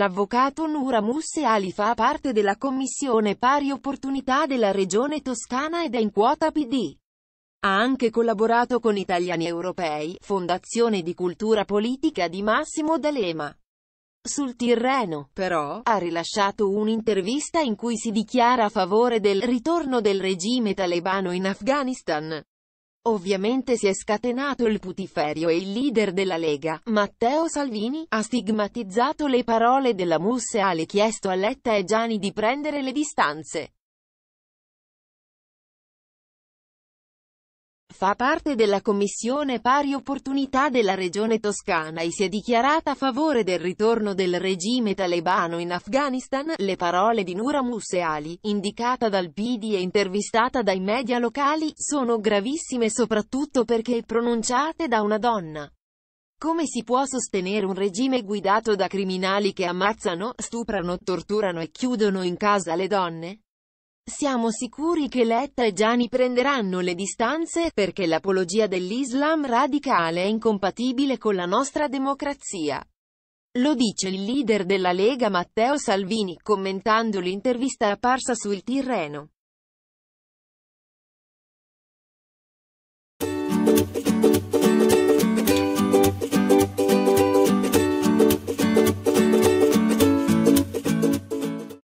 L'avvocato Nura Musse Ali fa parte della Commissione Pari Opportunità della Regione Toscana ed è in quota PD. Ha anche collaborato con Italiani Europei, Fondazione di Cultura Politica di Massimo D'Alema. Sul Tirreno, però, ha rilasciato un'intervista in cui si dichiara a favore del ritorno del regime talebano in Afghanistan. Ovviamente si è scatenato il putiferio e il leader della Lega, Matteo Salvini, ha stigmatizzato le parole della Musse e chiesto a Letta e Gianni di prendere le distanze. Fa parte della Commissione Pari Opportunità della Regione Toscana e si è dichiarata a favore del ritorno del regime talebano in Afghanistan. Le parole di Nura Museali, indicata dal PD e intervistata dai media locali, sono gravissime soprattutto perché pronunciate da una donna. Come si può sostenere un regime guidato da criminali che ammazzano, stuprano, torturano e chiudono in casa le donne? Siamo sicuri che Letta e Gianni prenderanno le distanze, perché l'apologia dell'Islam radicale è incompatibile con la nostra democrazia. Lo dice il leader della Lega Matteo Salvini, commentando l'intervista apparsa sul Tirreno.